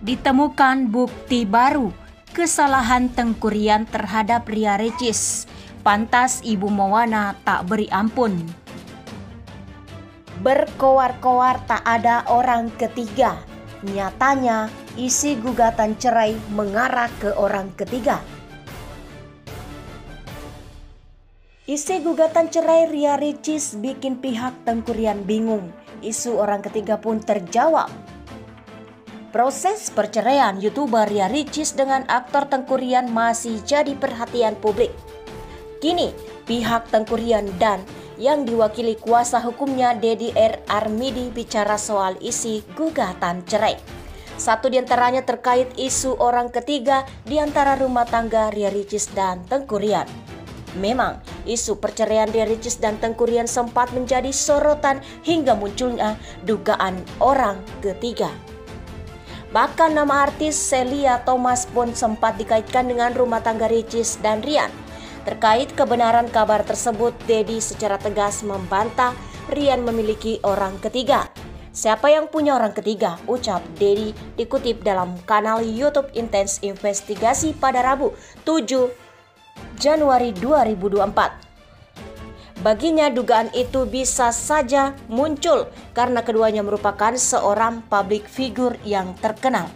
Ditemukan bukti baru kesalahan Tengkurian terhadap Ria Ricis. Pantas Ibu Mawana tak beri ampun. Berkoar-koar tak ada orang ketiga. Nyatanya isi gugatan cerai mengarah ke orang ketiga. Isi gugatan cerai Ria Ricis bikin pihak Tengkurian bingung. Isu orang ketiga pun terjawab Proses perceraian YouTuber Ria Ricis dengan aktor Tengkurian masih jadi perhatian publik. Kini, pihak Tengkurian dan yang diwakili kuasa hukumnya Dedi R. Armidi bicara soal isi gugatan cerai. Satu di antaranya terkait isu orang ketiga di antara rumah tangga Ria Ricis dan Tengkurian. Memang, isu perceraian Ria Ricis dan Tengkurian sempat menjadi sorotan hingga munculnya dugaan orang ketiga. Bahkan nama artis Celia Thomas pun sempat dikaitkan dengan rumah tangga Ricis dan Rian. Terkait kebenaran kabar tersebut, Dedi secara tegas membantah Rian memiliki orang ketiga. Siapa yang punya orang ketiga? Ucap Dedi dikutip dalam kanal YouTube Intens Investigasi pada Rabu 7 Januari 2024. Baginya dugaan itu bisa saja muncul karena keduanya merupakan seorang public figure yang terkenal.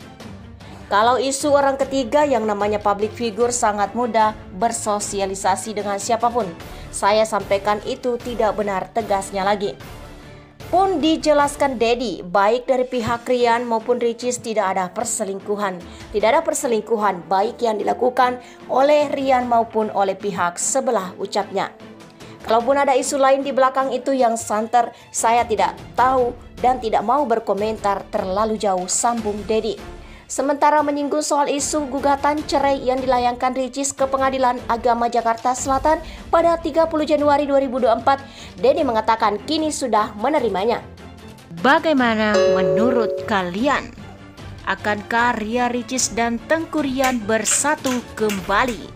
Kalau isu orang ketiga yang namanya public figure sangat mudah bersosialisasi dengan siapa pun. Saya sampaikan itu tidak benar tegasnya lagi. Pun dijelaskan Dedi, baik dari pihak Rian maupun Ricis tidak ada perselingkuhan. Tidak ada perselingkuhan baik yang dilakukan oleh Rian maupun oleh pihak sebelah ucapnya. Kalaupun ada isu lain di belakang itu yang santer, saya tidak tahu dan tidak mau berkomentar terlalu jauh, sambung Dedi. Sementara menyinggung soal isu gugatan cerai yang dilayangkan Ricis ke Pengadilan Agama Jakarta Selatan pada 30 Januari 2024, Dedi mengatakan kini sudah menerimanya. Bagaimana menurut kalian? Akankah Ria Ricis dan Tengkurian bersatu kembali?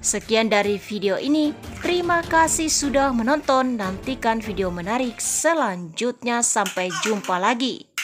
Sekian dari video ini. Terima kasih sudah menonton. Nantikan video menarik selanjutnya. Sampai jumpa lagi.